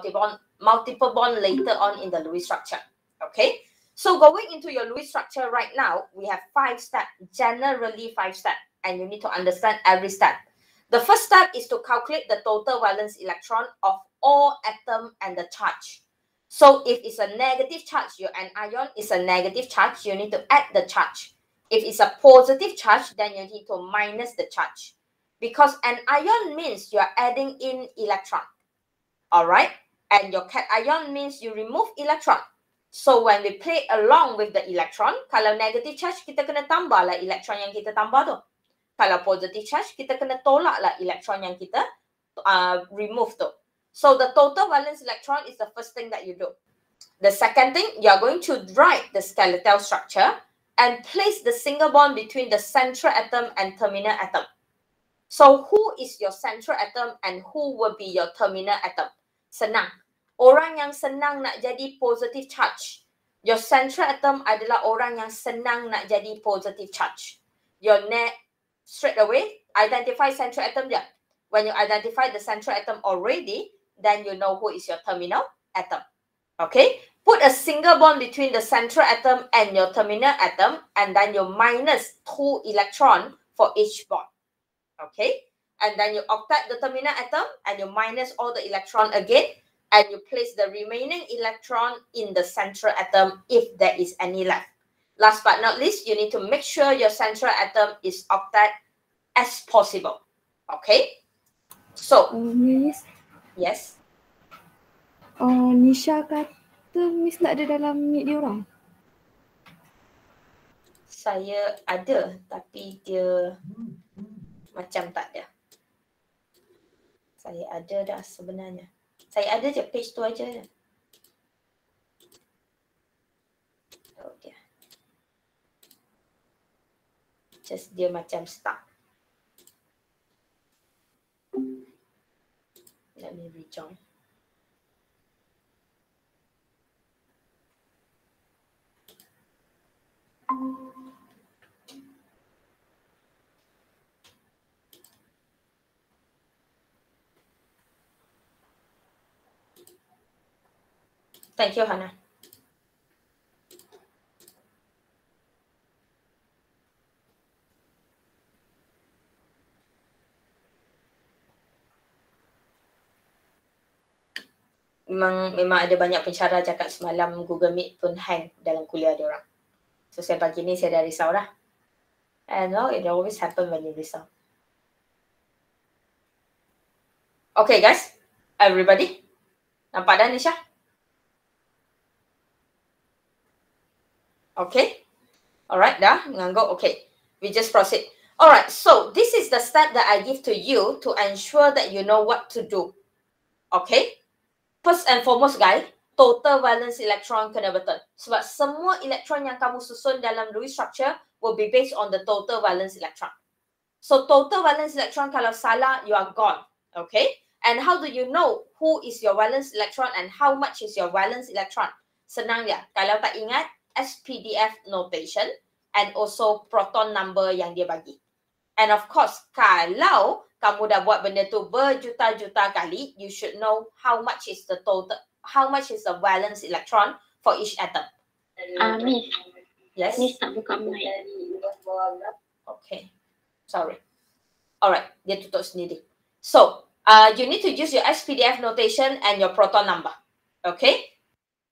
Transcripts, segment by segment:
multiple bond, multiple bond later on in the Lewis structure. Okay, so going into your Lewis structure right now, we have five steps, generally five steps, and you need to understand every step. The first step is to calculate the total valence electron of all atom and the charge. So if it's a negative charge, your an ion is a negative charge, you need to add the charge. If it's a positive charge, then you need to minus the charge. Because an ion means you are adding in electron. All right? And your cation means you remove electron. So when we play along with the electron, kalau negative charge, kita kena tambah lah electron yang kita tambah tu. Kalau positive charge, kita kena tolak lah electron yang kita uh, remove tu. So the total valence electron is the first thing that you do. The second thing, you are going to write the skeletal structure and place the single bond between the central atom and terminal atom. So who is your central atom and who will be your terminal atom? Senang. Orang yang senang nak jadi positive charge. Your central atom adalah orang yang senang nak jadi positive charge. Your net straight away identify central atom dia. When you identify the central atom already, then you know who is your terminal atom. Okay, put a single bond between the central atom and your terminal atom, and then you minus two electron for each bond. Okay, and then you octet the terminal atom and you minus all the electron again and you place the remaining electron in the central atom if there is any left. Last but not least, you need to make sure your central atom is octet as possible. Okay? So, Miss. Yes. Uh, Nisha kata Miss tak ada dalam meet dia orang. Saya ada tapi dia macam tak ada. Saya ada dah sebenarnya. Saya ada je page tu aja. Okay. Just dia macam stuck. Let me rejoin. Thank you, Hannah. Memang, memang ada banyak pencara cakap semalam Google Meet pun hang dalam kuliah dia orang. So saya pagi ni saya dah risau dah. And well, it always happen when you risau. Okay guys, everybody. Nampak dah Nisha? Okay. All right, dah mengangguk. Okay. We just proceed. All right. So this is the step that I give to you to ensure that you know what to do. Okay. First and foremost, guys, total valence electron kena betul. Sebab semua elektron yang kamu susun dalam Lewis structure will be based on the total valence electron. So total valence electron kalau salah, you are gone. Okay. And how do you know who is your valence electron and how much is your valence electron? Senang ya. Kalau tak ingat, SPDF notation and also proton number yang dia bagi. And of course, kalau kamu dah buat benda tu berjuta-juta kali, you should know how much is the total, how much is the valence electron for each atom. Ah, uh, Miss. Yes. Miss tak buka mic. Okay. Sorry. Alright, dia tutup sendiri. So, uh, you need to use your SPDF notation and your proton number. Okay?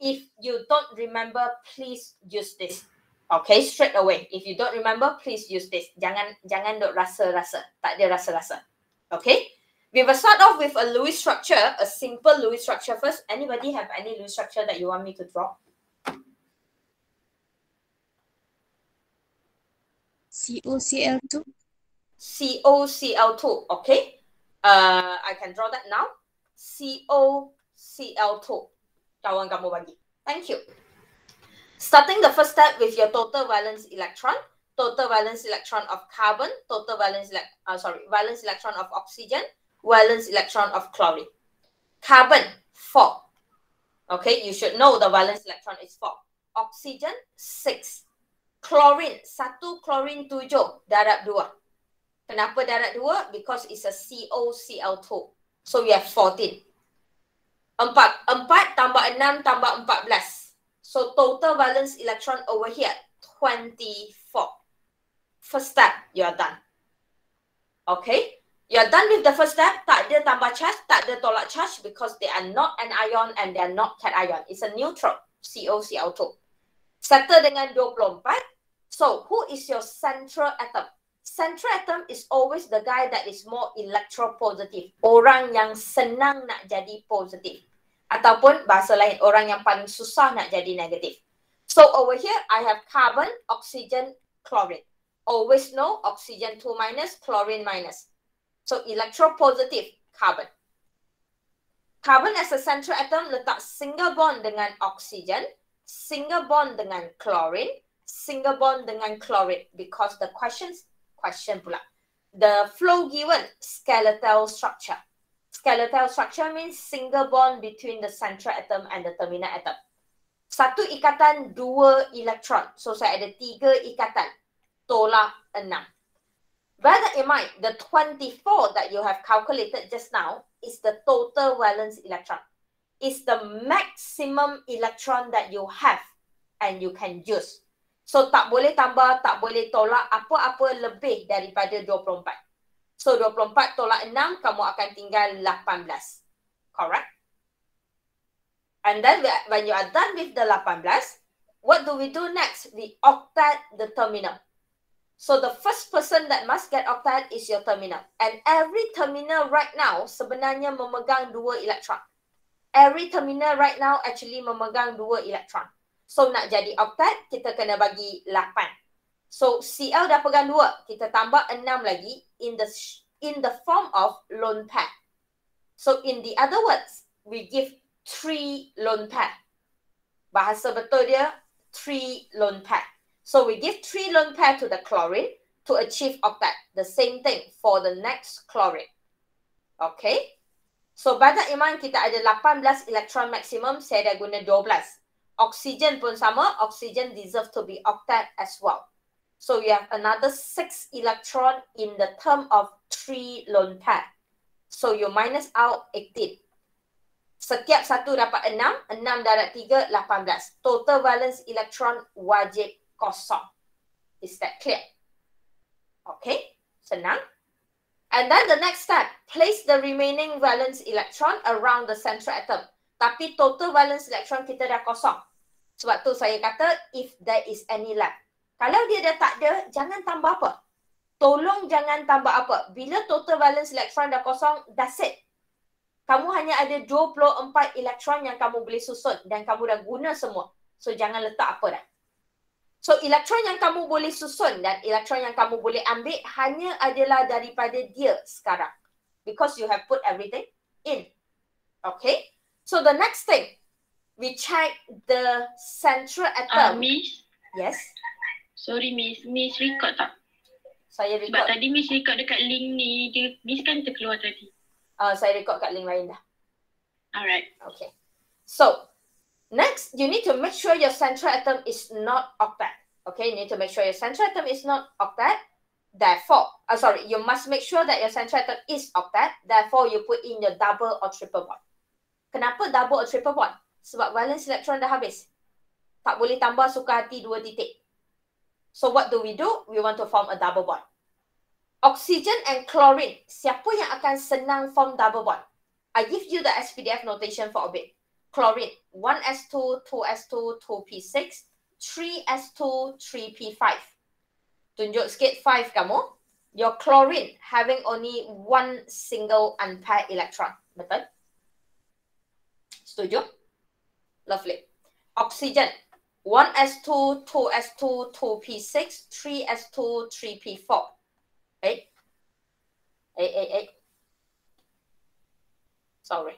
If you don't remember, please use this. Okay, straight away. If you don't remember, please use this. Jangan jangan dok rasa-rasa. Tak ada rasa-rasa. Okay? We will start off with a Lewis structure, a simple Lewis structure first. Anybody have any Lewis structure that you want me to draw? COCl2. COCl2, okay? Uh, I can draw that now. COCl2 kawan kamu bagi. Thank you. Starting the first step with your total valence electron, total valence electron of carbon, total valence ele uh, sorry, valence electron of oxygen, valence electron of chlorine. Carbon 4. Okay, you should know the valence electron is 4. Oxygen 6. Chlorine, satu chlorine 7, darab 2. Kenapa darab 2? Because it's a COCl2. So we have 14. Empat. Empat tambah enam tambah empat belas. So total valence electron over here, 24. First step, you are done. Okay. You are done with the first step. Tak ada tambah charge, tak ada tolak charge because they are not an ion and they are not cation. It's a neutral, COCl2. Settle dengan 24. So, who is your central atom? Central atom is always the guy that is more electropositive. Orang yang senang nak jadi positif. Ataupun bahasa lain, orang yang paling susah nak jadi negatif. So, over here, I have carbon, oxygen, chlorine. Always know oxygen 2 minus, chlorine minus. So electropositive carbon. Carbon as a central atom letak single bond dengan oxygen, single bond dengan chlorine, single bond dengan chlorine because the questions question pula. The flow given skeletal structure. Skeletal structure means single bond between the central atom and the terminal atom. Satu ikatan dua elektron. So saya ada tiga ikatan. Tolak enam. Bear in mind, the 24 that you have calculated just now is the total valence electron. It's the maximum electron that you have and you can use. So tak boleh tambah, tak boleh tolak apa-apa lebih daripada 24. So 24 tolak 6, kamu akan tinggal 18. Correct? And then when you are done with the 18, what do we do next? We octet the terminal. So the first person that must get octet is your terminal. And every terminal right now sebenarnya memegang dua elektron. Every terminal right now actually memegang dua elektron. So nak jadi octet, kita kena bagi 8. So Cl dah pegang dua, kita tambah 6 lagi in the in the form of lone pair. So in the other words, we give 3 lone pair. Bahasa betul dia 3 lone pair. So we give three lone pair to the chlorine to achieve octet. The same thing for the next chlorine. Okay. So pada iman kita ada 18 elektron maksimum, saya dah guna 12. Oxygen pun sama, oxygen deserve to be octet as well. So you have another 6 electron in the term of 3 lone pair. So you minus out 18. Setiap satu dapat 6, 6 darab 3, 18. Total valence electron wajib kosong. Is that clear? Okay, senang. And then the next step, place the remaining valence electron around the central atom. Tapi total valence electron kita dah kosong. Sebab tu saya kata, if there is any left. Kalau dia dah tak ada, jangan tambah apa. Tolong jangan tambah apa. Bila total valence electron dah kosong, that's it. Kamu hanya ada 24 elektron yang kamu boleh susun dan kamu dah guna semua. So jangan letak apa dah. So elektron yang kamu boleh susun dan elektron yang kamu boleh ambil hanya adalah daripada dia sekarang. Because you have put everything in. Okay. So the next thing, we check the central atom. Uh, miss? Yes. Sorry Miss, Miss record tak? Saya record. Sebab tadi Miss record dekat link ni, dia, Miss kan terkeluar tadi. Uh, saya record kat link lain dah. Alright. Okay. So, Next, you need to make sure your central atom is not octet. Okay, you need to make sure your central atom is not octet. Therefore, uh, sorry, you must make sure that your central atom is octet. Therefore, you put in your double or triple bond. Kenapa double or triple bond? Sebab valence electron dah habis. Tak boleh tambah suka hati dua titik. So what do we do? We want to form a double bond. Oxygen and chlorine. Siapa yang akan senang form double bond? I give you the SPDF notation for a bit chlorine 1s2, 2s2, 2p6, 3s2, 3p5. Tunjuk sikit 5 kamu. Your chlorine having only one single unpaired electron. Betul? Setuju? Lovely. Oxygen 1s2, 2s2, 2p6, 3s2, 3p4. Eight. Eight, eight, eight. Sorry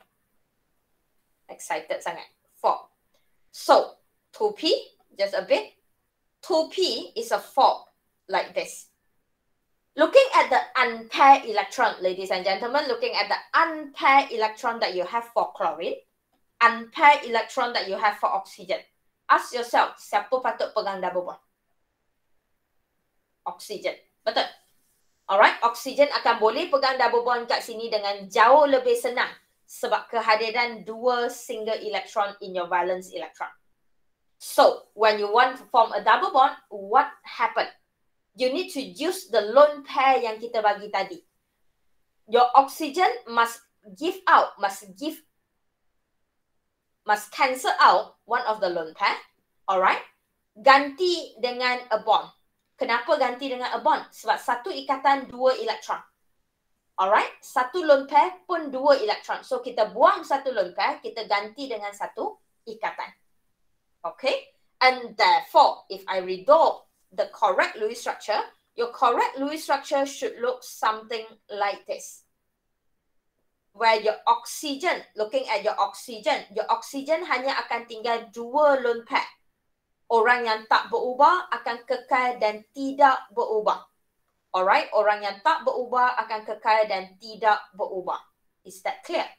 excited sangat. Four. So, 2p, just a bit. 2p is a four, like this. Looking at the unpaired electron, ladies and gentlemen, looking at the unpaired electron that you have for chlorine, unpaired electron that you have for oxygen. Ask yourself, siapa patut pegang double bond? Oxygen. Betul? Alright, oxygen akan boleh pegang double bond kat sini dengan jauh lebih senang sebab kehadiran dua single electron in your valence electron. So, when you want to form a double bond, what happen? You need to use the lone pair yang kita bagi tadi. Your oxygen must give out, must give, must cancel out one of the lone pair. Alright? Ganti dengan a bond. Kenapa ganti dengan a bond? Sebab satu ikatan dua elektron. Alright, satu lone pair pun dua elektron. So kita buang satu lone pair, kita ganti dengan satu ikatan. Okay, and therefore, if I redraw the correct Lewis structure, your correct Lewis structure should look something like this. Where your oxygen, looking at your oxygen, your oxygen hanya akan tinggal dua lone pair. Orang yang tak berubah akan kekal dan tidak berubah. Alright, orang yang tak berubah akan kekal dan tidak berubah. Is that clear?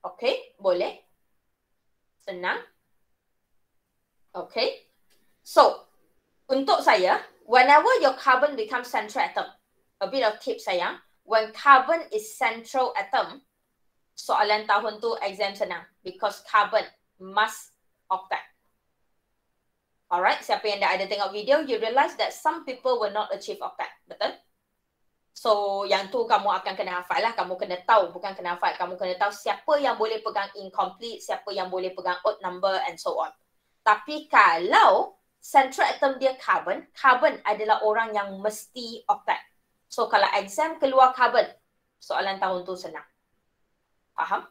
Okay, boleh? Senang? Okay. So, untuk saya, whenever your carbon becomes central atom, a bit of tip sayang, when carbon is central atom, soalan tahun tu exam senang because carbon must octet. Alright, siapa yang dah ada tengok video, you realise that some people will not achieve octet. Betul? So, yang tu kamu akan kena hafal lah. Kamu kena tahu, bukan kena hafal. Kamu kena tahu siapa yang boleh pegang incomplete, siapa yang boleh pegang odd number and so on. Tapi kalau central atom dia carbon, carbon adalah orang yang mesti octet. So, kalau exam keluar carbon, soalan tahun tu senang. Faham?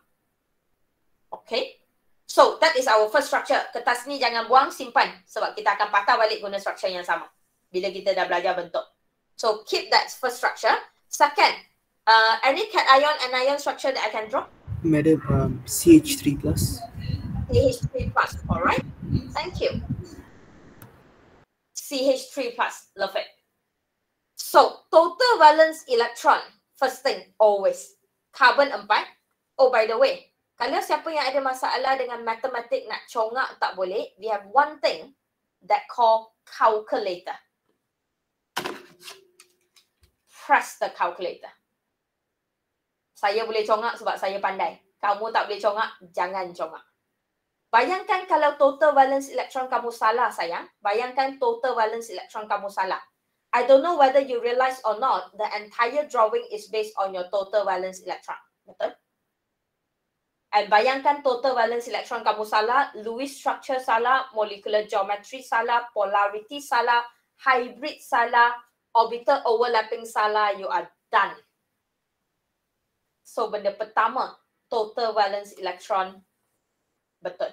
Okay. So that is our first structure. Kertas ni jangan buang, simpan. Sebab kita akan patah balik guna structure yang sama. Bila kita dah belajar bentuk. So keep that first structure. Second, uh, any cation and ion structure that I can draw? Madam, um, CH3 plus. CH3 plus, alright. Thank you. CH3 plus, love it. So, total valence electron, first thing, always. Carbon 4. Oh, by the way, kalau siapa yang ada masalah dengan matematik nak congak tak boleh, we have one thing that call calculator. Press the calculator. Saya boleh congak sebab saya pandai. Kamu tak boleh congak, jangan congak. Bayangkan kalau total valence electron kamu salah sayang. Bayangkan total valence electron kamu salah. I don't know whether you realize or not, the entire drawing is based on your total valence electron. Betul? And bayangkan total valence electron kamu salah, Lewis structure salah, molecular geometry salah, polarity salah, hybrid salah, orbital overlapping salah, you are done. So benda pertama, total valence electron betul.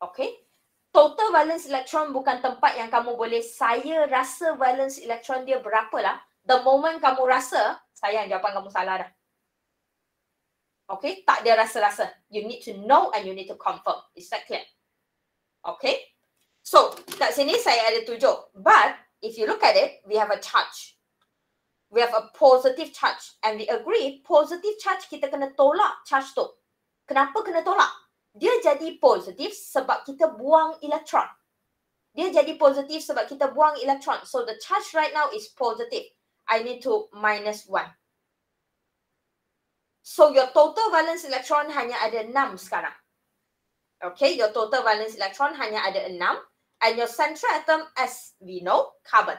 Okay. Total valence electron bukan tempat yang kamu boleh saya rasa valence electron dia berapa lah. The moment kamu rasa, sayang jawapan kamu salah dah. Okay, tak ada rasa-rasa. You need to know and you need to confirm. Is that clear? Okay. So, kat sini saya ada tunjuk. But, if you look at it, we have a charge. We have a positive charge. And we agree, positive charge kita kena tolak charge tu. Kenapa kena tolak? Dia jadi positif sebab kita buang elektron. Dia jadi positif sebab kita buang elektron. So, the charge right now is positive. I need to minus one. So your total valence electron hanya ada 6 sekarang. Okay, your total valence electron hanya ada 6. And your central atom as we know, carbon.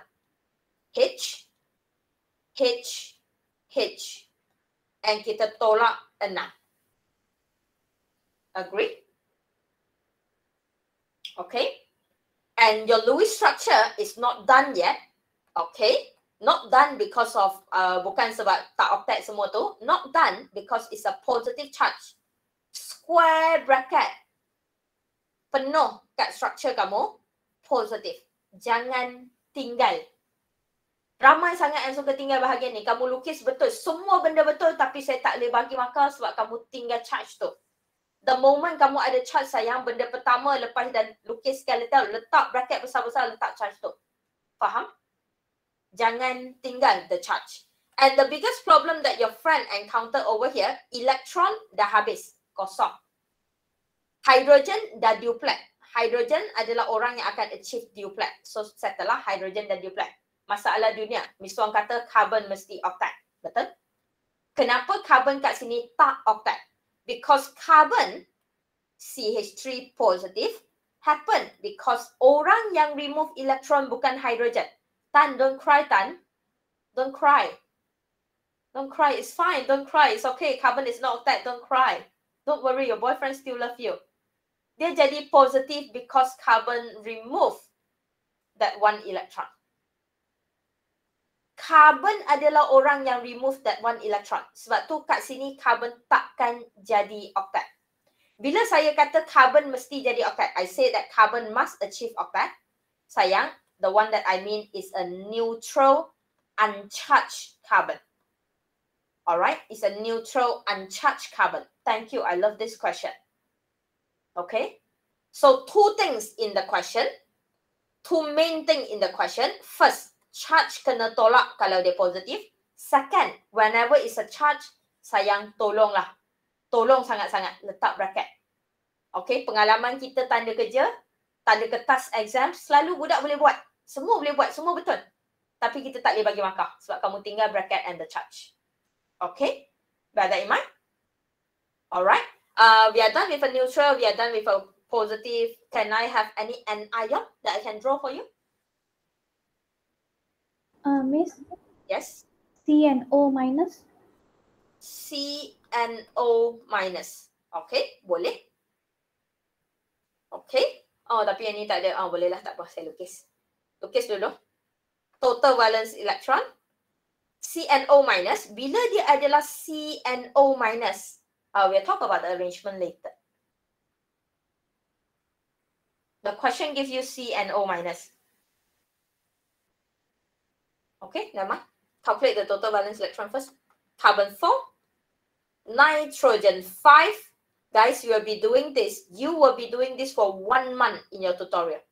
H, H, H. And kita tolak 6. Agree? Okay. And your Lewis structure is not done yet. Okay. Not done because of uh, bukan sebab tak octet semua tu. Not done because it's a positive charge. Square bracket. Penuh kat structure kamu. Positif jangan tinggal. Ramai sangat yang suka tinggal bahagian ni. Kamu lukis betul. Semua benda betul tapi saya tak boleh bagi markah sebab kamu tinggal charge tu the moment kamu ada charge sayang benda pertama lepas dan lukis skeletal letak bracket besar-besar letak charge tu faham jangan tinggal the charge. And the biggest problem that your friend encounter over here, electron dah habis, kosong. Hydrogen dah duplet. Hydrogen adalah orang yang akan achieve duplet. So setelah hydrogen dah duplet. Masalah dunia, Miss Wang kata carbon mesti octet. Betul? Kenapa carbon kat sini tak octet? Because carbon CH3 positive happen because orang yang remove electron bukan hydrogen. Tan, don't cry, Tan. Don't cry. Don't cry. It's fine. Don't cry. It's okay. Carbon is not octet. Don't cry. Don't worry. Your boyfriend still love you. Dia jadi positive because carbon remove that one electron. Carbon adalah orang yang remove that one electron. Sebab tu kat sini carbon takkan jadi octet. Bila saya kata carbon mesti jadi octet, I say that carbon must achieve octet. Sayang, the one that I mean is a neutral uncharged carbon. Alright, it's a neutral uncharged carbon. Thank you. I love this question. Okay. So two things in the question. Two main thing in the question. First, charge kena tolak kalau dia positif. Second, whenever it's a charge, sayang tolonglah. Tolong sangat-sangat letak bracket. Okay, pengalaman kita tanda kerja, tanda kertas exam, selalu budak boleh buat. Semua boleh buat, semua betul. Tapi kita tak boleh bagi markah sebab kamu tinggal bracket and the charge. Okay, bear that in mind. Alright, uh, we are done with a neutral, we are done with a positive. Can I have any N ion that I can draw for you? Uh, Miss, Yes. C and O minus. C and O minus. Okay, boleh. Okay. Oh, tapi yang ni tak ada. Oh, boleh lah. Tak apa. Saya lukis. Lukis dulu. Total valence electron. C and O minus. Bila dia adalah C and O minus, uh, we'll talk about the arrangement later. The question gives you C and O minus. Okay, never mind. Calculate the total valence electron first. Carbon 4, nitrogen 5. Guys, you will be doing this. You will be doing this for one month in your tutorial.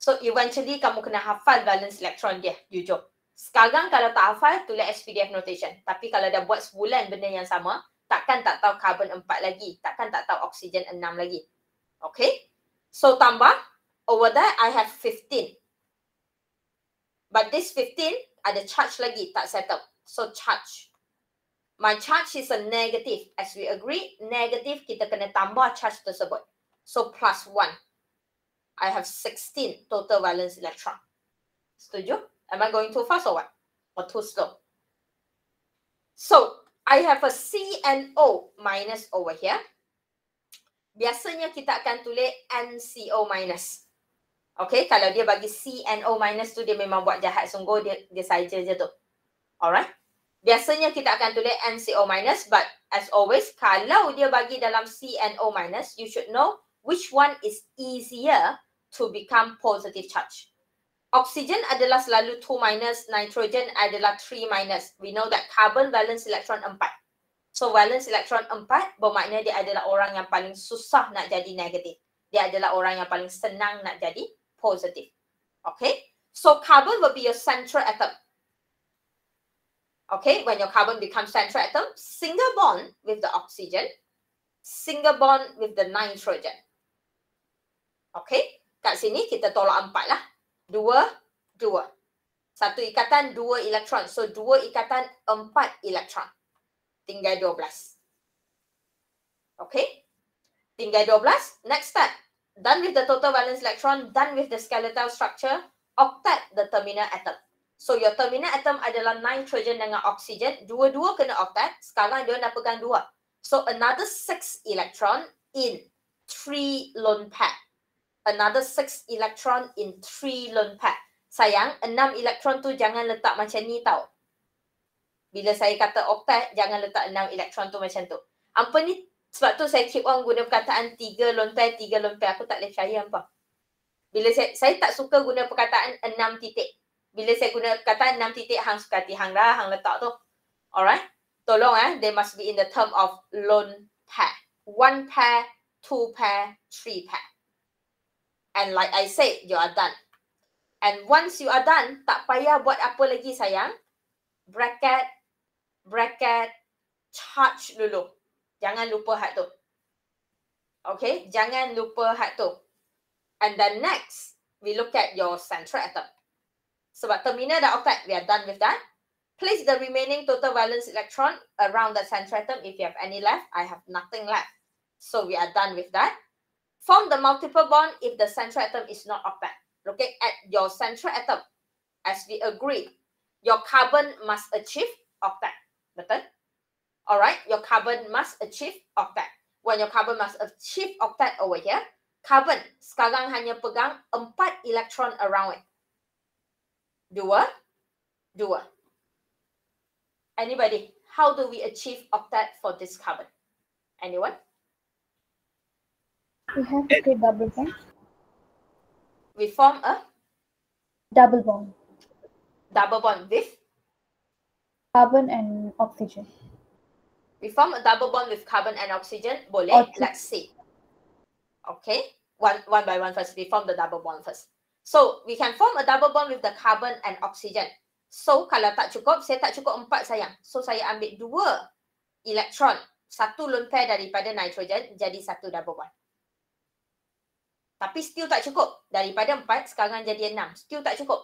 So eventually kamu kena hafal valence electron dia, jujur. Sekarang kalau tak hafal, tulis SPDF notation. Tapi kalau dah buat sebulan benda yang sama, takkan tak tahu carbon 4 lagi. Takkan tak tahu oksigen 6 lagi. Okay? So tambah, over there I have 15. But this 15 ada charge lagi, tak settle. So charge. My charge is a negative. As we agree, negative kita kena tambah charge tersebut. So plus 1. I have 16 total valence electron. Setuju? Am I going too fast or what? Or too slow? So, I have a CNO minus over here. Biasanya kita akan tulis NCO minus. Okay, kalau dia bagi CNO minus tu dia memang buat jahat sungguh, dia, dia saja je tu. Alright? Biasanya kita akan tulis NCO minus but as always, kalau dia bagi dalam CNO minus, you should know which one is easier to become positive charge. Oxygen adalah selalu 2 minus, nitrogen adalah 3 minus. We know that carbon valence electron 4. So valence electron 4 bermakna dia adalah orang yang paling susah nak jadi negatif. Dia adalah orang yang paling senang nak jadi positif. Okay? So carbon will be your central atom. Okay, when your carbon becomes central atom, single bond with the oxygen, single bond with the nitrogen. Okay, kat sini kita tolak empat lah. Dua, dua. Satu ikatan, dua elektron. So, dua ikatan, empat elektron. Tinggal dua belas. Okay, tinggal dua belas. Next step. Done with the total valence electron, done with the skeletal structure, octet the terminal atom. So your terminal atom adalah nitrogen dengan oksigen. Dua-dua kena octet. Sekarang dia pegang dua. So another six electron in three lone pair. Another six electron in three lone pair. Sayang, enam elektron tu jangan letak macam ni tau. Bila saya kata octet, jangan letak enam elektron tu macam tu. Apa ni? Sebab tu saya keep on guna perkataan tiga lone pair, tiga lone pair. Aku tak boleh percaya apa. Bila saya, saya tak suka guna perkataan enam titik bila saya guna kata enam titik hang suka hati hang dah hang letak tu. Alright. Tolong eh, they must be in the term of lone pair. One pair, two pair, three pair. And like I said, you are done. And once you are done, tak payah buat apa lagi sayang. Bracket, bracket, charge dulu. Jangan lupa hat tu. Okay, jangan lupa hat tu. And then next, we look at your central atom. Sebab terminal dah octet, we are done with that. Place the remaining total valence electron around the central atom. If you have any left, I have nothing left. So we are done with that. Form the multiple bond if the central atom is not octet. Looking at your central atom, as we agreed, your carbon must achieve octet. Betul? Alright, your carbon must achieve octet. When your carbon must achieve octet over here, carbon sekarang hanya pegang empat elektron around it. Dua, dua. Anybody? How do we achieve octet for this carbon? Anyone? We have to create double bond. We form a Double bond. double bond with Carbon and oxygen. We form a double bond with carbon and oxygen. Boleh? Okay. Let's see. Okay. One one by one first. We form the double bond first. So we can form a double bond with the carbon and oxygen. So kalau tak cukup, saya tak cukup empat sayang. So saya ambil dua elektron. Satu lone pair daripada nitrogen jadi satu double bond. Tapi still tak cukup. Daripada empat sekarang jadi enam. Still tak cukup.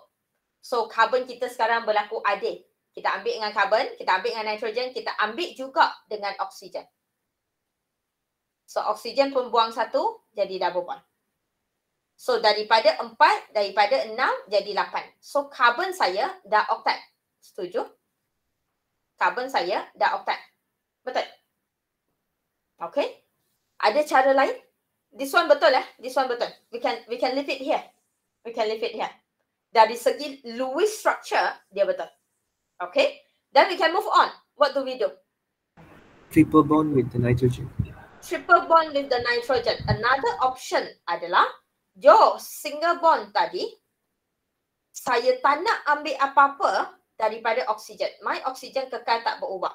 So carbon kita sekarang berlaku adil. Kita ambil dengan carbon, kita ambil dengan nitrogen, kita ambil juga dengan oksigen. So oksigen pun buang satu, jadi double bond. So daripada empat, daripada enam, jadi lapan. So carbon saya dah octet. Setuju? Carbon saya dah octet. Betul? Okay. Ada cara lain? This one betul eh? This one betul. We can we can leave it here. We can leave it here. Dari segi Lewis structure, dia betul. Okay. Then we can move on. What do we do? Triple bond with the nitrogen. triple bond with the nitrogen. Another option adalah your single bond tadi, saya tak nak ambil apa-apa daripada oksigen. My oksigen kekal tak berubah.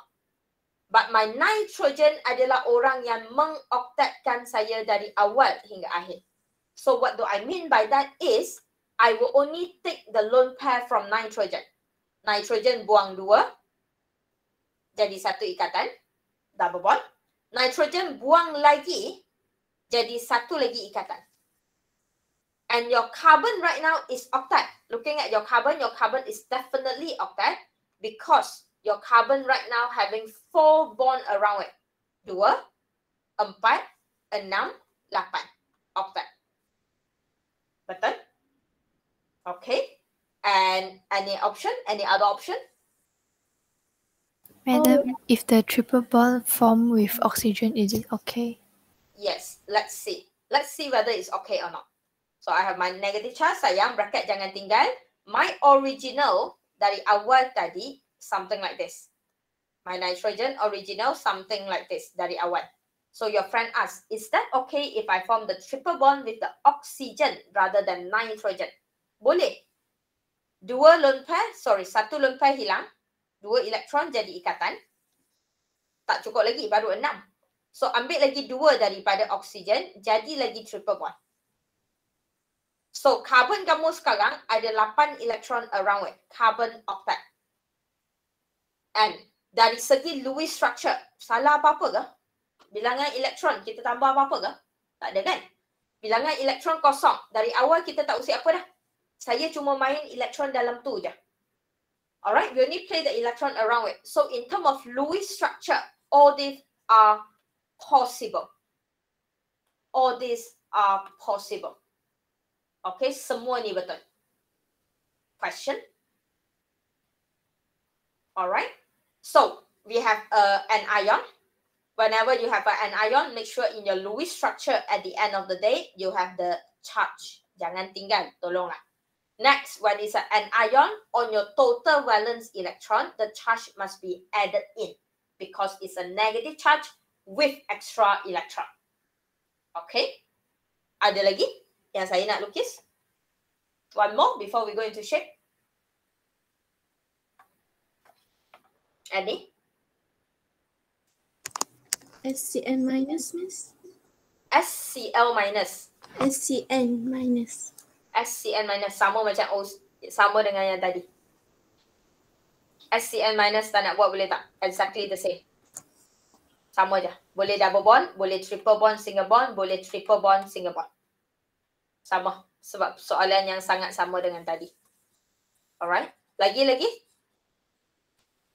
But my nitrogen adalah orang yang mengoktetkan saya dari awal hingga akhir. So what do I mean by that is, I will only take the lone pair from nitrogen. Nitrogen buang dua, jadi satu ikatan, double bond nitrogen buang lagi jadi satu lagi ikatan. And your carbon right now is octet. Looking at your carbon, your carbon is definitely octet because your carbon right now having four bond around it. Dua, empat, enam, lapan. Octet. Betul? Okay. And any option? Any other option? Madam, if the triple bond form with oxygen, is it okay? Yes, let's see. Let's see whether it's okay or not. So I have my negative charge, sayang, bracket jangan tinggal. My original dari awal tadi, something like this. My nitrogen original, something like this dari awal. So your friend asks, is that okay if I form the triple bond with the oxygen rather than nitrogen? Boleh. Dua lone pair, sorry, satu lone pair hilang. Dua elektron jadi ikatan. Tak cukup lagi, baru enam. So ambil lagi dua daripada oksigen, jadi lagi triple bond. So carbon kamu sekarang ada 8 elektron around it. Carbon octet. And dari segi Lewis structure, salah apa-apa ke? Bilangan elektron kita tambah apa-apa ke? Tak ada kan? Bilangan elektron kosong. Dari awal kita tak usik apa dah. Saya cuma main elektron dalam tu je. Alright, we only play the electron around it. So in term of Lewis structure, all these are possible. All these are possible. Okay, semua ni betul. Question? Alright. So we have uh, an ion. Whenever you have an ion, make sure in your Lewis structure at the end of the day, you have the charge. Jangan tinggal, tolonglah. Next, when it's uh, an ion on your total valence electron, the charge must be added in because it's a negative charge with extra electron. Okay? Ada lagi yang saya nak lukis? One more before we go into shape. Any? SCN minus, Miss? SCl minus. SCN minus. SCN minus sama macam O sama dengan yang tadi. SCN minus tak nak buat boleh tak? Exactly the same. Sama je. Boleh double bond, boleh triple bond, single bond, boleh triple bond, single bond. Sama. Sebab soalan yang sangat sama dengan tadi. Alright. Lagi-lagi?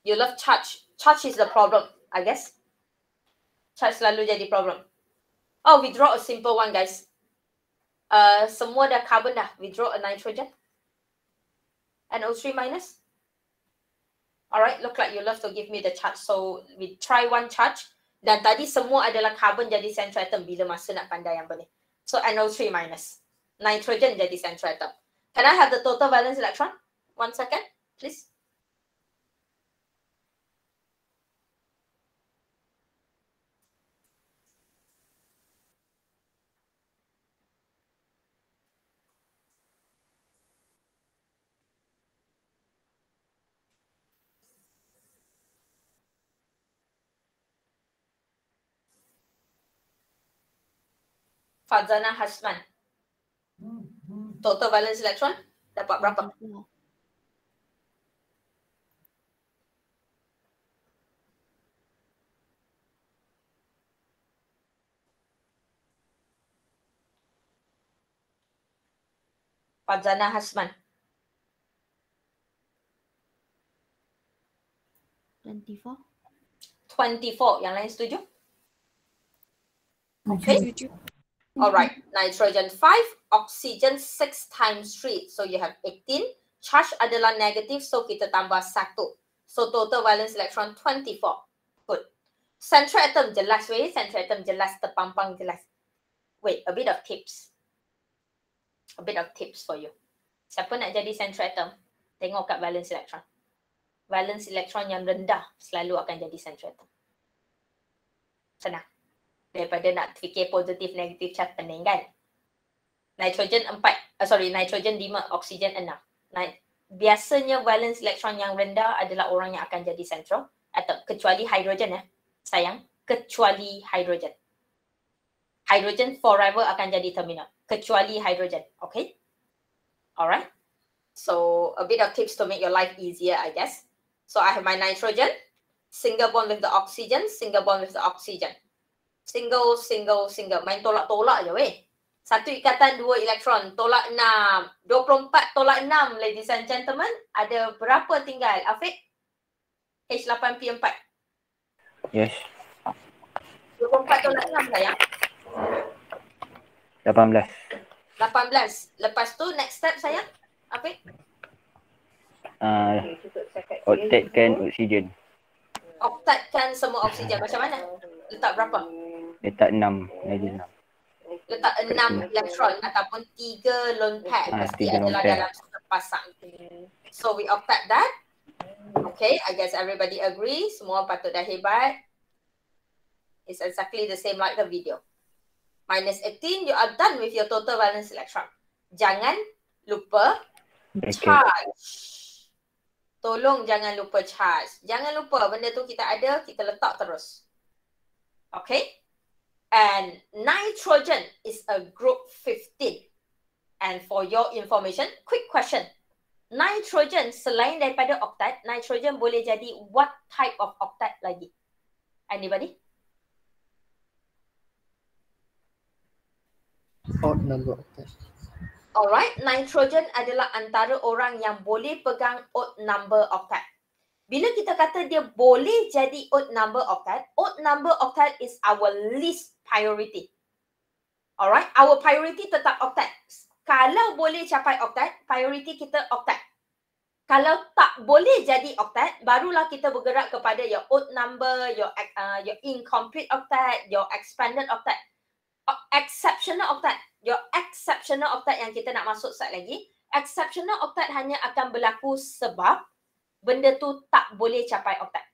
You love charge. Charge is the problem, I guess. Charge selalu jadi problem. Oh, we draw a simple one, guys. Uh, semua dah carbon dah. We draw a nitrogen. NO3 minus. Alright, look like you love to give me the charge. So we try one charge. Dan tadi semua adalah carbon jadi central atom bila masa nak pandai yang boleh. So NO3 minus. Nitrogen jadi central atom. Can I have the total valence electron? One second, please. Fadzana Hasman. Total valence electron dapat berapa? Fadzana Hasman. 24. 24. Yang lain setuju? Okay. Alright. Nitrogen 5, oxygen 6 times 3. So you have 18. Charge adalah negatif, so kita tambah 1. So total valence electron 24. Good. Central atom jelas weh. Central atom jelas, terpampang jelas. Wait, a bit of tips. A bit of tips for you. Siapa nak jadi central atom? Tengok kat valence electron. Valence electron yang rendah selalu akan jadi central atom. Senang. Daripada nak fikir positif, negatif, charge pening kan? Nitrogen 4, uh, sorry, nitrogen 5, oksigen 6. Ni- biasanya valence electron yang rendah adalah orang yang akan jadi central atom. Kecuali hydrogen ya. Sayang, kecuali hydrogen. Hydrogen forever akan jadi terminal. Kecuali hydrogen. Okay? Alright. So a bit of tips to make your life easier, I guess. So I have my nitrogen, single bond with the oxygen, single bond with the oxygen. Single, single, single. Main tolak-tolak je weh. Satu ikatan, dua elektron. Tolak enam. 24 tolak enam, ladies and gentlemen. Ada berapa tinggal? Afiq? H8P4. Yes. 24 tolak enam sayang. 18. 18. Lepas tu next step sayang. Afiq? Uh, oktatkan oksigen. Oktatkan semua oksigen. Macam mana? Letak berapa? Letak 6. Nitrogen 6. letak enam elektron ataupun tiga lone pair Ah, mesti tiga adalah pair. dalam satu pasang. So we octet that. Okay, I guess everybody agree. Semua patut dah hebat. It's exactly the same like the video. Minus 18, you are done with your total valence electron. Jangan lupa Bracket. charge. Tolong jangan lupa charge. Jangan lupa benda tu kita ada, kita letak terus. Okay? And nitrogen is a group 15. And for your information, quick question. Nitrogen selain daripada octet, nitrogen boleh jadi what type of octet lagi? Anybody? Odd number octet. Alright, nitrogen adalah antara orang yang boleh pegang odd number octet. Bila kita kata dia boleh jadi odd number octet, odd number octet is our least priority. Alright, our priority tetap octet. Kalau boleh capai octet, priority kita octet. Kalau tak boleh jadi octet, barulah kita bergerak kepada your odd number, your uh, your incomplete octet, your expanded octet. Exceptional octet. Your exceptional octet yang kita nak masuk sekejap lagi. Exceptional octet hanya akan berlaku sebab benda tu tak boleh capai octet.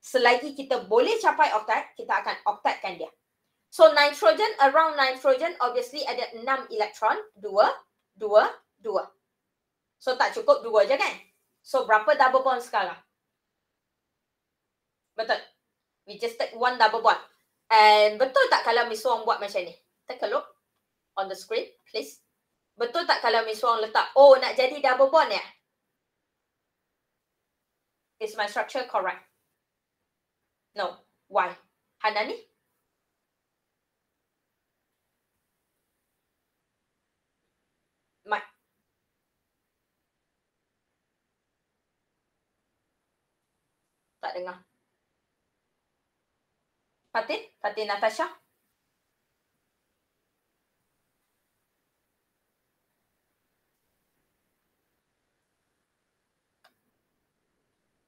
Selagi kita boleh capai octet, kita akan octetkan dia. So nitrogen, around nitrogen obviously ada 6 elektron. 2, 2, 2. So tak cukup 2 je kan? So berapa double bond sekarang? Betul. We just take one double bond. And betul tak kalau Miss Wong buat macam ni? Take a look on the screen, please. Betul tak kalau Miss Wong letak, oh nak jadi double bond ya? Is my structure correct? No. Why? Hanani? My, Tak dengar. Fatin? Fatin Natasha?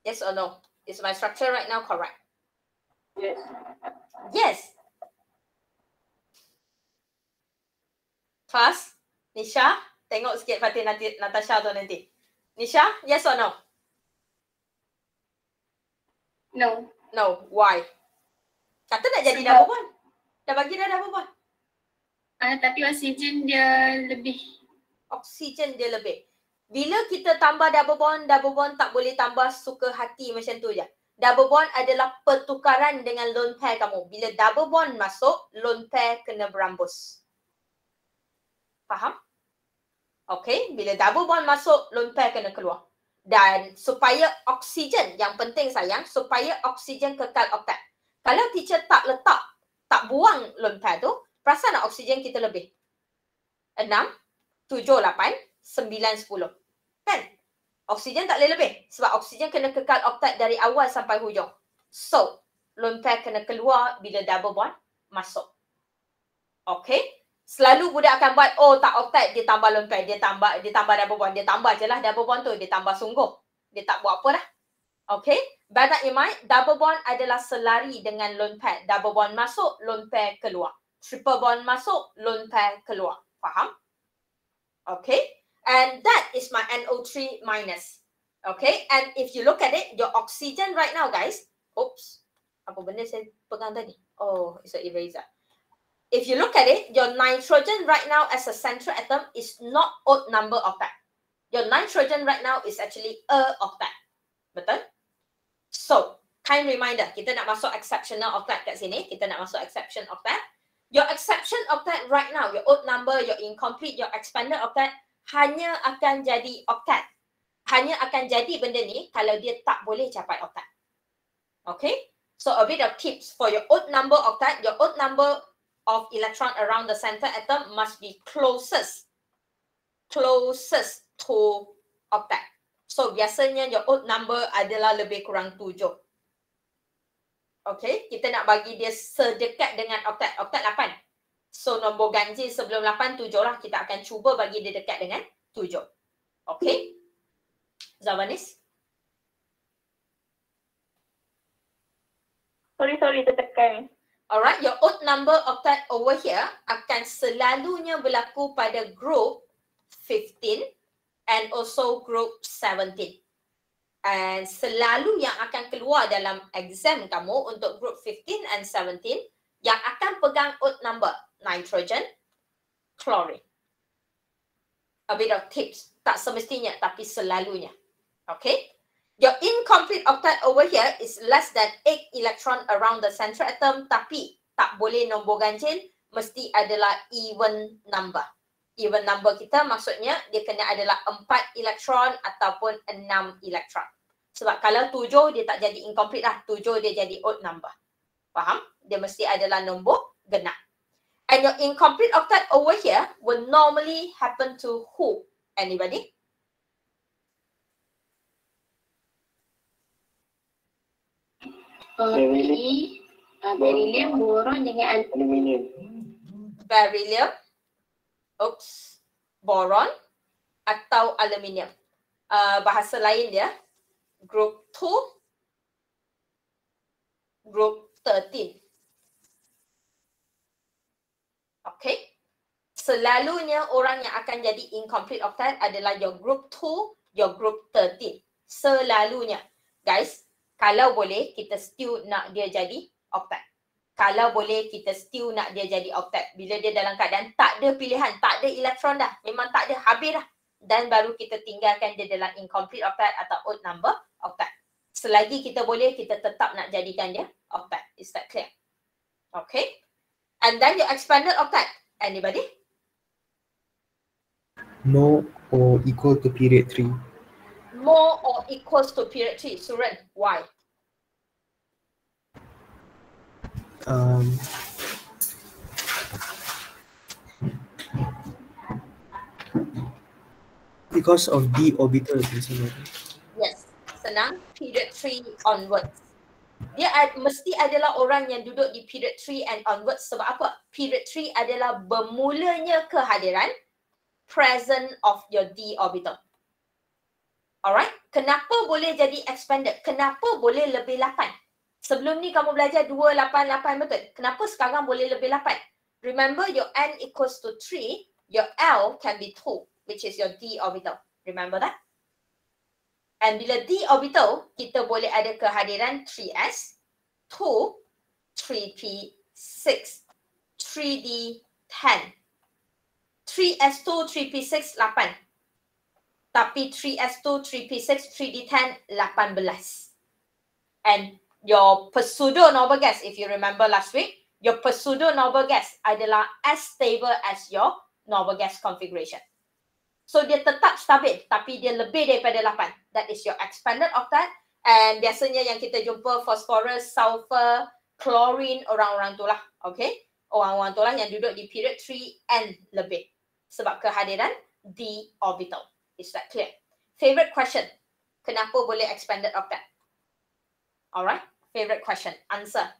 Yes or no? Is my structure right now correct? Yes. Yes. Class, Nisha, tengok sikit Fatin nanti Natasha tu nanti. Nisha, yes or no? No. No. Why? Kata nak jadi Sebab- double bond. Dah bagi dah double bond. Ah, tapi oksigen dia lebih. Oksigen dia lebih. Bila kita tambah double bond, double bond tak boleh tambah suka hati macam tu je. Double bond adalah pertukaran dengan lone pair kamu. Bila double bond masuk, lone pair kena berambus. Faham? Okay, bila double bond masuk, lone pair kena keluar. Dan supaya oksigen, yang penting sayang, supaya oksigen kekal oktat. Kalau teacher tak letak, tak buang lone pair tu, perasan tak oksigen kita lebih? 6, 7, 8, 9, 10. Kan? Oksigen tak boleh lebih. Sebab oksigen kena kekal oktat dari awal sampai hujung. So, lone pair kena keluar bila double bond masuk. Okay? Selalu budak akan buat, oh tak oktat, dia tambah lone pair, dia tambah, dia tambah double bond. Dia tambah je lah double bond tu, dia tambah sungguh. Dia tak buat apa dah. Okay? In mind, double bond adalah selari dengan lone pair. Double bond masuk, lone pair keluar. Triple bond masuk, lone pair keluar. Faham? Okay? And that is my NO3 minus. Okay? And if you look at it, your oxygen right now, guys. Oops. Apa benda saya pegang tadi? Oh, it's an eraser. If you look at it, your nitrogen right now as a central atom is not odd number octet. Your nitrogen right now is actually a octet. Betul? So, kind reminder, kita nak masuk exceptional octet kat sini. Kita nak masuk exception octet. Your exception octet right now, your odd number, your incomplete, your expanded octet hanya akan jadi octet. Hanya akan jadi benda ni kalau dia tak boleh capai octet. Okay? So a bit of tips for your odd number octet, your odd number of electron around the center atom must be closest closest to octet. So biasanya your odd number adalah lebih kurang tujuh. Okay, kita nak bagi dia sedekat dengan oktat. Oktat 8. So nombor ganjil sebelum 8, 7 lah. Kita akan cuba bagi dia dekat dengan 7. Okay. Zavanis. Sorry, sorry, tertekan. Alright, your odd number octet over here akan selalunya berlaku pada group 15 and also group 17. And selalu yang akan keluar dalam exam kamu untuk group 15 and 17 yang akan pegang odd number nitrogen, chlorine. A bit of tips, tak semestinya tapi selalunya. Okay? Your incomplete octet over here is less than 8 electron around the central atom tapi tak boleh nombor ganjil mesti adalah even number. Even number kita maksudnya dia kena adalah 4 elektron ataupun 6 elektron. Sebab kalau 7 dia tak jadi incomplete lah. 7 dia jadi odd number. Faham? Dia mesti adalah nombor genap. And your incomplete octet over here will normally happen to who? Anybody? Uh, beryllium, boron dengan Aluminium. beryllium, oops, boron atau aluminium. Uh, bahasa lain dia, group 2, group 13. Okay. Selalunya orang yang akan jadi incomplete octet adalah your group 2, your group 13. Selalunya. Guys, kalau boleh kita still nak dia jadi octet. Kalau boleh kita still nak dia jadi octet. Bila dia dalam keadaan tak ada pilihan, tak ada elektron dah. Memang tak ada, habis dah. Dan baru kita tinggalkan dia dalam incomplete octet atau odd number octet. Selagi kita boleh, kita tetap nak jadikan dia octet. Is that clear? Okay. And then your expanded octet. Anybody? More or equal to period 3. More or equals to period 3. Suren, why? Um, because of d orbital. Yes. Senang. Period 3 onwards. Dia ad, mesti adalah orang yang duduk di period 3 and onwards. Sebab apa? Period 3 adalah bermulanya kehadiran present of your d orbital. Alright? Kenapa boleh jadi expanded? Kenapa boleh lebih 8? Sebelum ni kamu belajar 2, 8, 8 betul? Kenapa sekarang boleh lebih 8? Remember your n equals to 3, your L can be 2, which is your d orbital. Remember that? And bila d orbital, kita boleh ada kehadiran 3s, 2, 3p, 6, 3d, 10. 3s2, 3p6, 8. Tapi 3s2, 3p6, 3d10, 18. And your pseudo noble gas, if you remember last week, your pseudo noble gas adalah as stable as your noble gas configuration. So dia tetap stabil tapi dia lebih daripada 8. That is your expanded octet and biasanya yang kita jumpa phosphorus, sulfur, chlorine orang-orang tu lah. Okay? Orang-orang tu lah yang duduk di period 3 and lebih. Sebab kehadiran d orbital. Is that clear? Favorite question. Kenapa boleh expanded octet? Alright. Favorite question. Answer.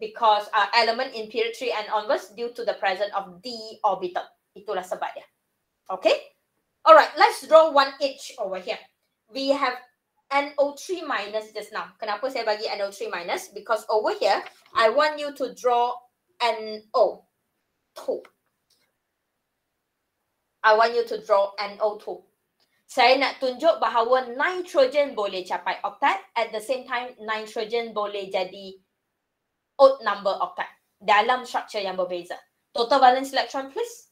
Because uh, element in period 3 and onwards due to the presence of d orbital. Itulah sebab dia. Okay? All right, let's draw one each over here. We have NO3 minus just now. Kenapa saya bagi NO3 minus? Because over here, I want you to draw NO2. I want you to draw NO2. Saya nak tunjuk bahawa nitrogen boleh capai octet. At the same time, nitrogen boleh jadi odd number octet. Dalam structure yang berbeza. Total valence electron please.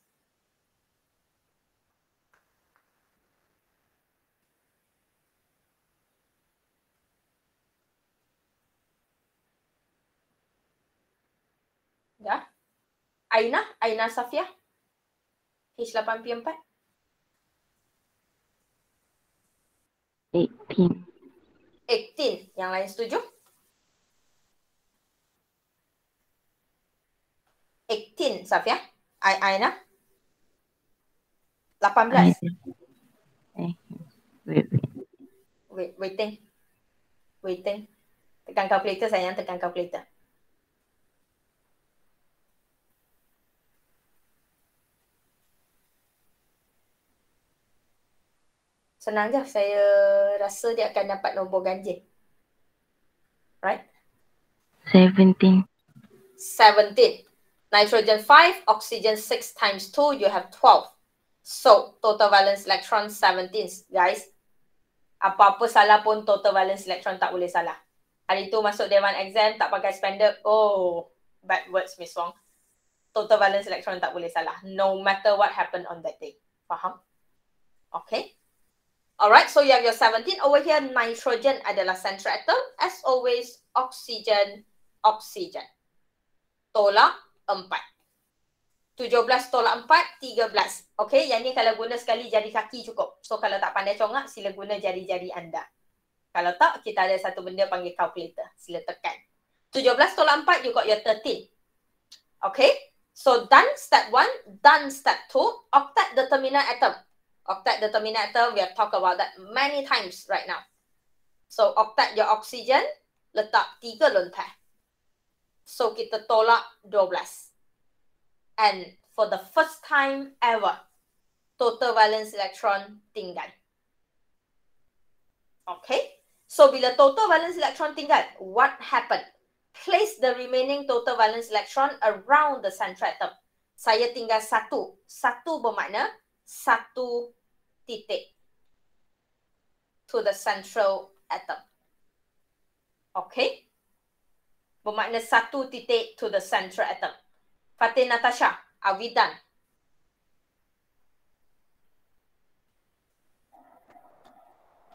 Ya. Aina, Aina Safia. H8P4. 18. 18. Yang lain setuju? 18 Safia. Ai Aina. 18. Eh, wait, wait. Wait, waiting. Waiting. Tekan calculator sayang, tekan calculator. Senang je. Saya rasa dia akan dapat nombor ganjil. Right? 17. 17. Nitrogen 5, oxygen 6 times 2, you have 12. So, total valence electron 17, guys. Apa-apa salah pun total valence electron tak boleh salah. Hari tu masuk Dewan exam, tak pakai spender. Oh, bad words, Miss Wong. Total valence electron tak boleh salah. No matter what happened on that day. Faham? Okay. Alright, so you have your 17 over here. Nitrogen adalah central atom. As always, oxygen, oxygen. Tolak 4. 17 tolak 4, 13. Okay, yang ni kalau guna sekali jari kaki cukup. So kalau tak pandai congak, sila guna jari-jari anda. Kalau tak, kita ada satu benda panggil calculator. Sila tekan. 17 tolak 4, you got your 13. Okay, so done step 1, done step 2. Octet determinant atom octet determinant atom, we have talked about that many times right now. So octet your oxygen, letak tiga lontar. So kita tolak 12. And for the first time ever, total valence electron tinggal. Okay. So bila total valence electron tinggal, what happened? Place the remaining total valence electron around the central atom. Saya tinggal satu. Satu bermakna satu titik to the central atom. Okay? Bermakna satu titik to the central atom. Fatin Natasha, are we done?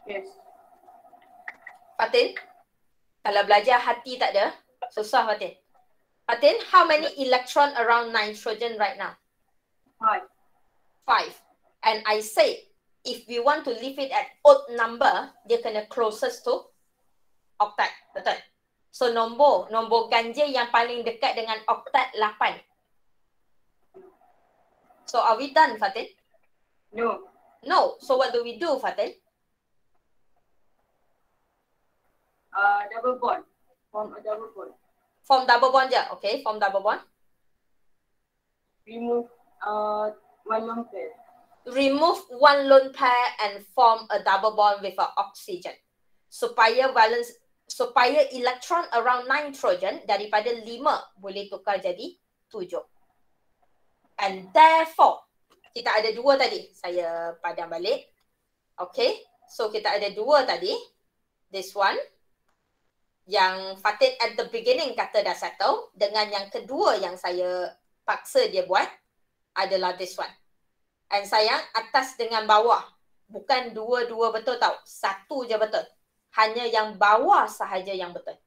Yes. Fatin? Kalau belajar hati tak ada, susah Fatin. Fatin, how many electron around nitrogen right now? Five. Five. And I say, if we want to leave it at odd number, dia kena closest to octet. Betul? So nombor, nombor ganjil yang paling dekat dengan octet 8. So are we done, Fatin? No. No. So what do we do, Fatin? Uh, double bond. Form a double bond. Form double bond je. Okay, form double bond. Remove uh, one lone pair. Remove one lone pair and form a double bond with an oxygen. Supaya valence supaya elektron around nitrogen daripada 5 boleh tukar jadi 7. And therefore, kita ada dua tadi. Saya padam balik. Okay. So kita ada dua tadi. This one. Yang Fatid at the beginning kata dah settle. Dengan yang kedua yang saya paksa dia buat adalah this one. And sayang, atas dengan bawah. Bukan dua-dua betul tau. Satu je betul. Hanya yang bawah sahaja yang betul.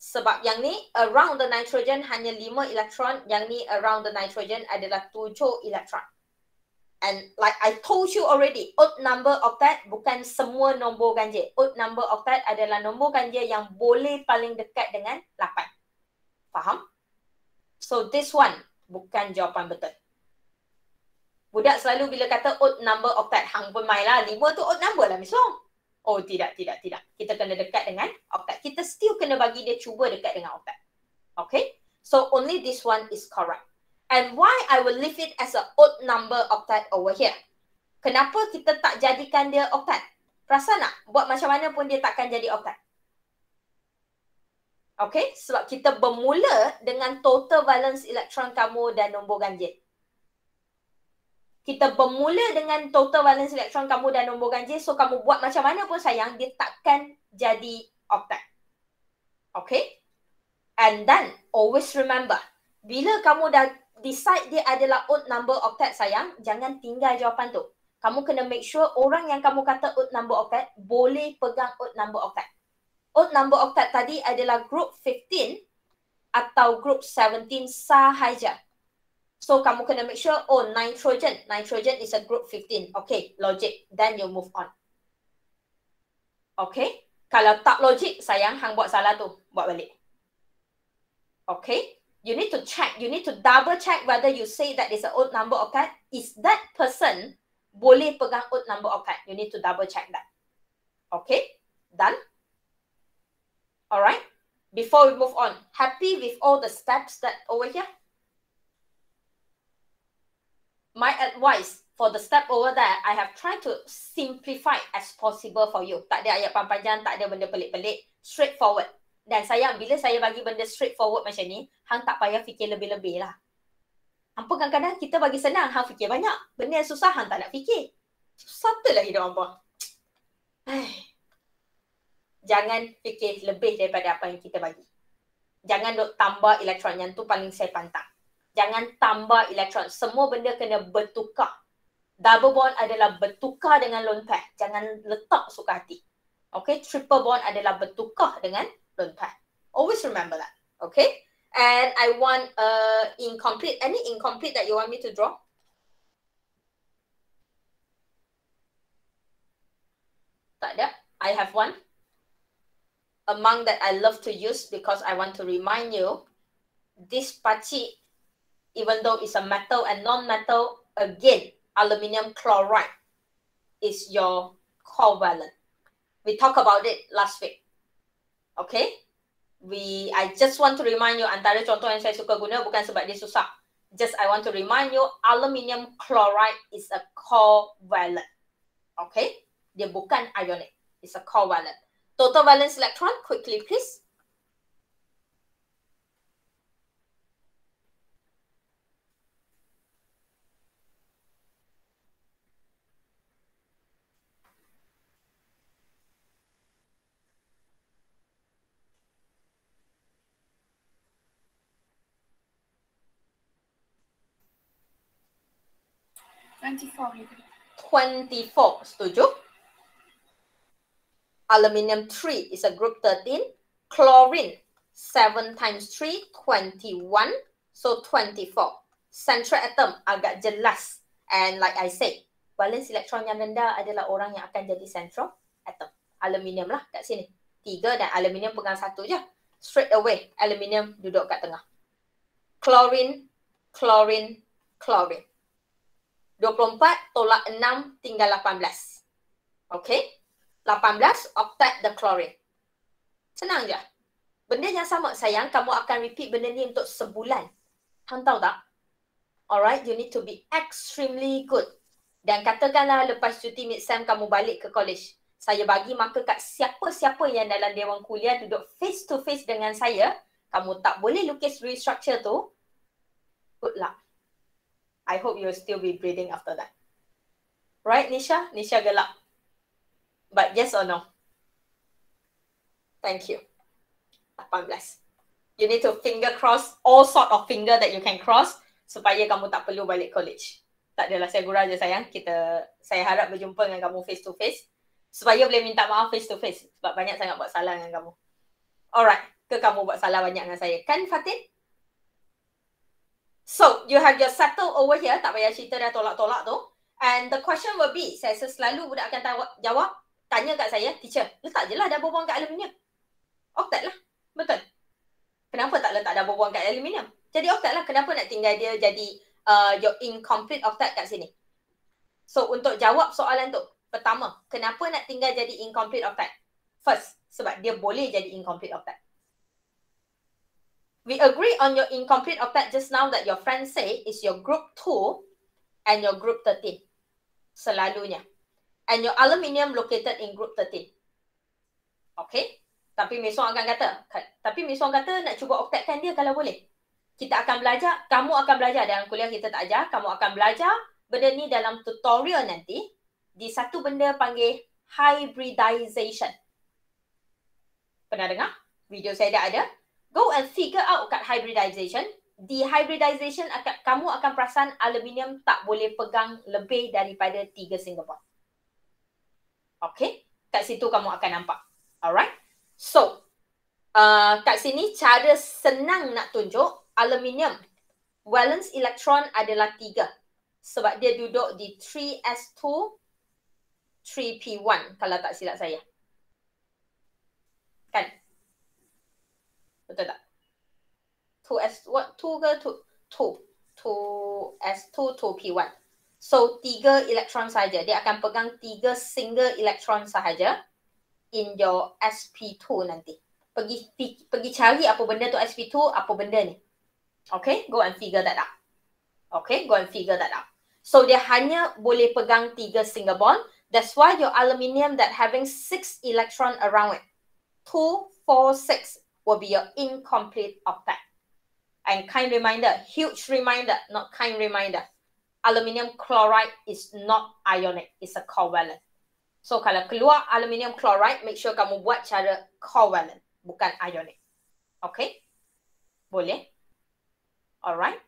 Sebab yang ni around the nitrogen hanya 5 elektron, yang ni around the nitrogen adalah 7 elektron. And like I told you already, odd number octet bukan semua nombor ganjil. Odd number octet adalah nombor ganjil yang boleh paling dekat dengan 8. Faham? So this one bukan jawapan betul. Budak selalu bila kata odd number octet, hang pun main lah. 5 tu odd number lah Miss. Oh tidak, tidak, tidak. Kita kena dekat dengan octet. Kita still kena bagi dia cuba dekat dengan octet. Okay? So only this one is correct. And why I will leave it as a odd number octet over here? Kenapa kita tak jadikan dia octet? Perasan tak? Buat macam mana pun dia takkan jadi octet. Okay? Sebab kita bermula dengan total valence elektron kamu dan nombor ganjil. Kita bermula dengan total valence elektron kamu dan nombor ganjil. So kamu buat macam mana pun sayang, dia takkan jadi octet. Okay? And then, always remember, bila kamu dah decide dia adalah odd number octet sayang, jangan tinggal jawapan tu. Kamu kena make sure orang yang kamu kata odd number octet boleh pegang odd number octet. Odd number octet tadi adalah group 15 atau group 17 sahaja. So kamu kena make sure, oh nitrogen, nitrogen is a group 15. Okay, logic. Then you move on. Okay, kalau tak logic, sayang hang buat salah tu. Buat balik. Okay, you need to check, you need to double check whether you say that is an odd number octet. Is that person boleh pegang odd number octet? You need to double check that. Okay, done? Alright, before we move on, happy with all the steps that over here? My advice for the step over there, I have tried to simplify as possible for you. Tak ada ayat panjang, tak ada benda pelik-pelik, straightforward. Dan sayang, bila saya bagi benda straightforward macam ni, hang tak payah fikir lebih-lebih lah. Hampa kadang-kadang kita bagi senang, hang fikir banyak. Benda yang susah, hang tak nak fikir. Susah tu lah hidup hampa. Jangan fikir lebih daripada apa yang kita bagi. Jangan duk tambah elektron. Yang tu paling saya pantang. Jangan tambah elektron. Semua benda kena bertukar. Double bond adalah bertukar dengan lone pair. Jangan letak suka hati. Okay, triple bond adalah bertukar dengan lone pair. Always remember that. Okay, and I want uh incomplete. Any incomplete that you want me to draw? Tak ada. I have one. Among that I love to use because I want to remind you, this pachi, even though it's a metal and non-metal, again, aluminium chloride is your covalent. We talked about it last week. Okay? We I just want to remind you antara contoh yang saya suka guna bukan sebab dia susah. Just I want to remind you aluminium chloride is a covalent. Okay? Dia bukan ionic. It's a covalent. Total valence electron, quickly please. Twenty-four. 24. Setuju? Aluminium 3 is a group 13. Chlorine 7 times 3, 21. So 24. Central atom agak jelas. And like I said, valence elektron yang rendah adalah orang yang akan jadi central atom. Aluminium lah kat sini. Tiga dan aluminium pegang satu je. Straight away, aluminium duduk kat tengah. Chlorine, chlorine, chlorine. 24 tolak 6 tinggal 18. Okay? 18 octet the chlorine. Senang je. Benda yang sama sayang, kamu akan repeat benda ni untuk sebulan. Hang tahu tak? Alright, you need to be extremely good. Dan katakanlah lepas cuti mid-sem kamu balik ke college. Saya bagi maka kat siapa-siapa yang dalam dewan kuliah duduk face to face dengan saya, kamu tak boleh lukis restructure tu, good luck. I hope you'll still be breathing after that. Right, Nisha? Nisha gelap. But yes or no? Thank you. 18. You need to finger cross all sort of finger that you can cross supaya kamu tak perlu balik college. Tak adalah saya gurau je sayang. Kita saya harap berjumpa dengan kamu face to face supaya boleh minta maaf face to face sebab banyak sangat buat salah dengan kamu. Alright, ke kamu buat salah banyak dengan saya. Kan Fatin? So, you have your settle over here. Tak payah cerita dah tolak-tolak tu. And the question will be, saya selalu budak akan jawab, tanya kat saya, teacher, letak je lah double bond kat aluminium. Octet lah. Betul. Kenapa tak letak double bond kat aluminium? Jadi octet lah. Kenapa nak tinggal dia jadi uh, your incomplete octet kat sini? So, untuk jawab soalan tu, pertama, kenapa nak tinggal jadi incomplete octet? First, sebab dia boleh jadi incomplete octet. We agree on your incomplete octet just now that your friend say is your group 2 and your group 13. Selalunya. And your aluminium located in group 13. Okay? Tapi Miss Wong akan kata, tapi Miss Wong kata nak cuba oktetkan dia kalau boleh. Kita akan belajar, kamu akan belajar dalam kuliah kita tak ajar, kamu akan belajar benda ni dalam tutorial nanti di satu benda panggil hybridization. Pernah dengar? Video saya dah ada. Go and figure out kat hybridization. Di hybridization akan, kamu akan perasan aluminium tak boleh pegang lebih daripada tiga single bond. Okay? Kat situ kamu akan nampak. Alright? So, uh, kat sini cara senang nak tunjuk aluminium. Valence electron adalah tiga. Sebab dia duduk di 3s2, 3p1 kalau tak silap saya. Kan? Betul tak? 2S, what? 2 ke 2? 2. 2S2, 2P1. So, tiga elektron saja. Dia akan pegang tiga single elektron sahaja in your SP2 nanti. Pergi pergi cari apa benda tu SP2, apa benda ni. Okay, go and figure that out. Okay, go and figure that out. So, dia hanya boleh pegang tiga single bond. That's why your aluminium that having six electron around it. 2, 4, 6 will be your incomplete octet. And kind reminder, huge reminder, not kind reminder. Aluminium chloride is not ionic, it's a covalent. So kalau keluar aluminium chloride, make sure kamu buat cara covalent, bukan ionic. Okay? Boleh? Alright?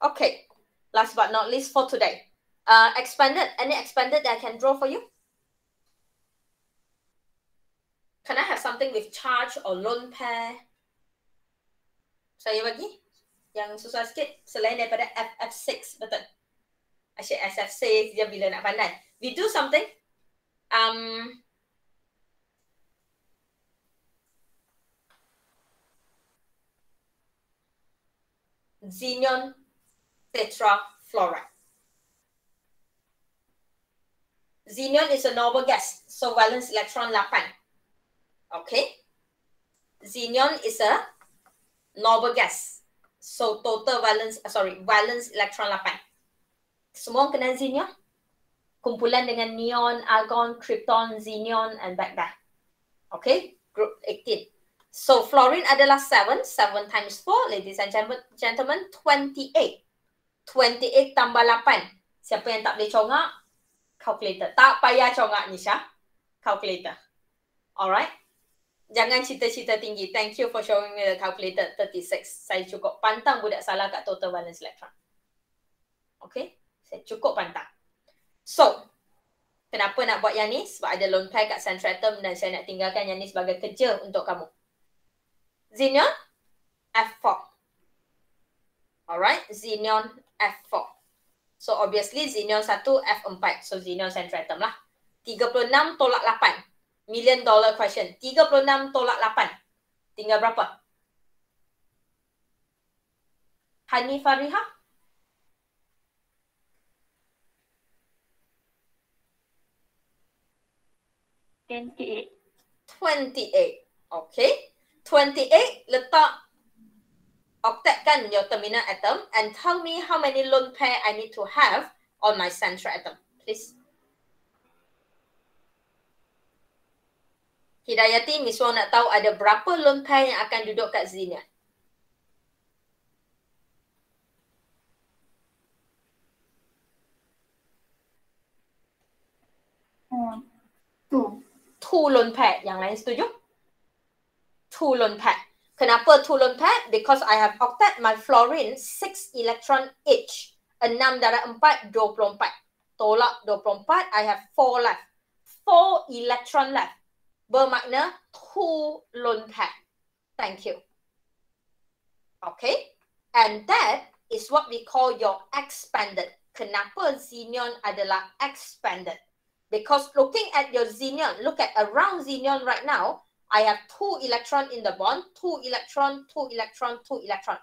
Okay. Last but not least for today. Uh, expanded, any expanded that I can draw for you? Can I have something with charge or lone pair? Saya bagi yang susah sikit selain daripada FF6 betul. Asyik SF6 je bila nak pandai. We do something. Um, xenon tetrafluoride. Xenon is a noble gas, so valence electron 8. Okay. Xenon is a noble gas. So total valence, uh, sorry, valence electron 8. Semua kenal xenon? Kumpulan dengan neon, argon, krypton, xenon and back back. Okay, group 18. So fluorine adalah 7, 7 times 4, ladies and gentlemen, 28. 28 tambah 8. Siapa yang tak boleh congak, calculator. Tak payah congak Nisha. Calculator. Alright. Jangan cita-cita tinggi. Thank you for showing me the calculator 36. Saya cukup pantang budak salah kat total valence electron. Okay. Saya cukup pantang. So, kenapa nak buat yang ni? Sebab ada lone pair kat centratum dan saya nak tinggalkan yang ni sebagai kerja untuk kamu. Xenon F4. Alright. Xenon F4. So obviously Xenon 1 F4. So Xenon centratum lah. 36 tolak 8. Million dollar question. 36 tolak 8. Tinggal berapa? Hani Fariha? Twenty-eight. Twenty-eight. Okay. 28, letak octetkan your terminal atom and tell me how many lone pair I need to have on my central atom, please. Hidayati, Miss Wong nak tahu ada berapa lone pair yang akan duduk kat xenon. Hmm. Two. Two lone pair. Yang lain setuju? Two lone pair. Kenapa two lone pair? Because I have octet my fluorine six electron each. Enam darab empat, dua puluh empat. Tolak dua puluh empat, I have four left. Four electron left. Bermakna two lone pair. Thank you. Okay. And that is what we call your expanded. Kenapa xenon adalah expanded? Because looking at your xenon, look at around xenon right now, I have two electron in the bond, two electron, two electron, two electron.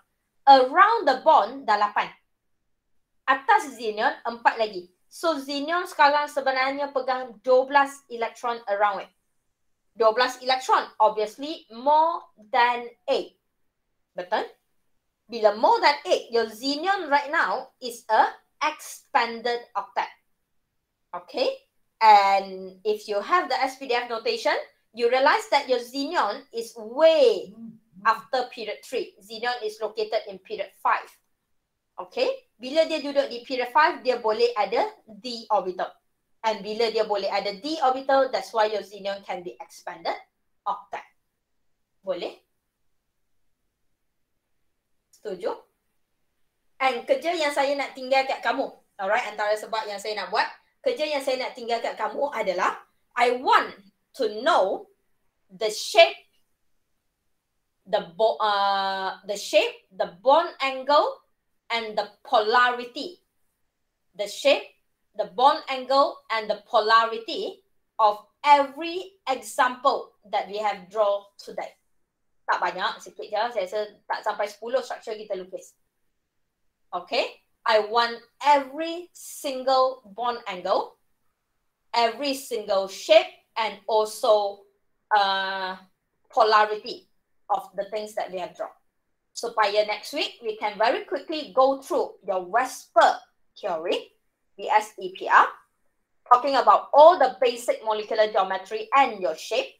Around the bond, dah lapan. Atas xenon, empat lagi. So xenon sekarang sebenarnya pegang 12 electron around it. 12 electron, obviously more than 8. Betul? Bila more than 8, your xenon right now is a expanded octet. Okay? And if you have the SPDF notation, you realize that your xenon is way after period 3. Xenon is located in period 5. Okay? Bila dia duduk di period 5, dia boleh ada d orbital. And bila dia boleh ada d orbital, that's why your xenon can be expanded octet. Boleh? Setuju? And kerja yang saya nak tinggal kat kamu, alright, antara sebab yang saya nak buat, kerja yang saya nak tinggal kat kamu adalah I want to know the shape the bo- uh, the shape, the bond angle and the polarity. The shape, the bond angle and the polarity of every example that we have draw today. Tak banyak, sikit je. Saya rasa tak sampai 10 structure kita lukis. Okay? I want every single bond angle, every single shape, and also uh, polarity of the things that we have drawn. Supaya next week, we can very quickly go through your Vesper theory, VSEPR, talking about all the basic molecular geometry and your shape.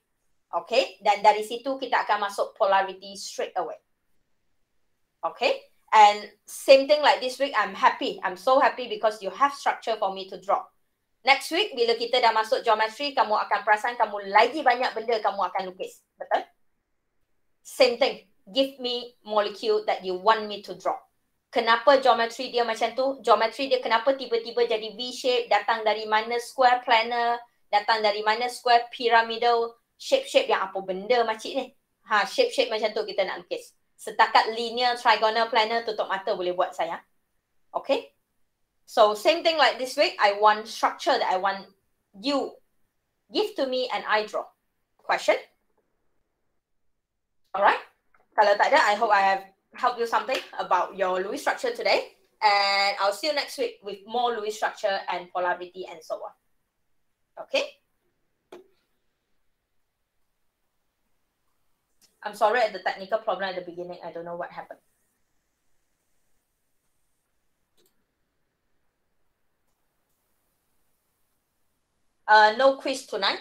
Okay, dan dari situ kita akan masuk polarity straight away. Okay, And same thing like this week, I'm happy. I'm so happy because you have structure for me to draw. Next week, bila kita dah masuk geometry, kamu akan perasan kamu lagi banyak benda kamu akan lukis. Betul? Same thing. Give me molecule that you want me to draw. Kenapa geometry dia macam tu? Geometry dia kenapa tiba-tiba jadi V-shape, datang dari mana square planar, datang dari mana square pyramidal, shape-shape yang apa benda macam ni. Ha, shape-shape macam tu kita nak lukis. Setakat linear, trigonal, planar, tutup mata boleh buat saya. Okay? So same thing like this week, I want structure that I want you give to me and I draw. Question? Alright? Kalau tak ada, I hope I have helped you something about your Louis structure today. And I'll see you next week with more Louis structure and polarity and so on. Okay? I'm sorry at the technical problem at the beginning. I don't know what happened. Uh, no quiz tonight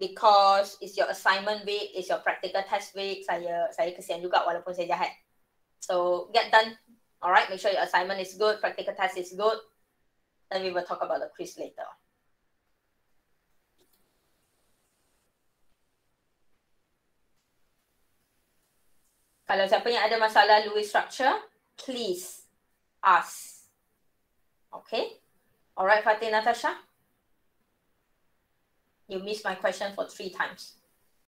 because it's your assignment week, it's your practical test week. Saya saya kesian juga walaupun saya jahat. So get done. Alright, make sure your assignment is good, practical test is good. Then we will talk about the quiz later. Kalau siapa yang ada masalah Louis structure, please ask. Okay? Alright, Fatih Natasha? You missed my question for three times.